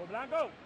Go Blanco!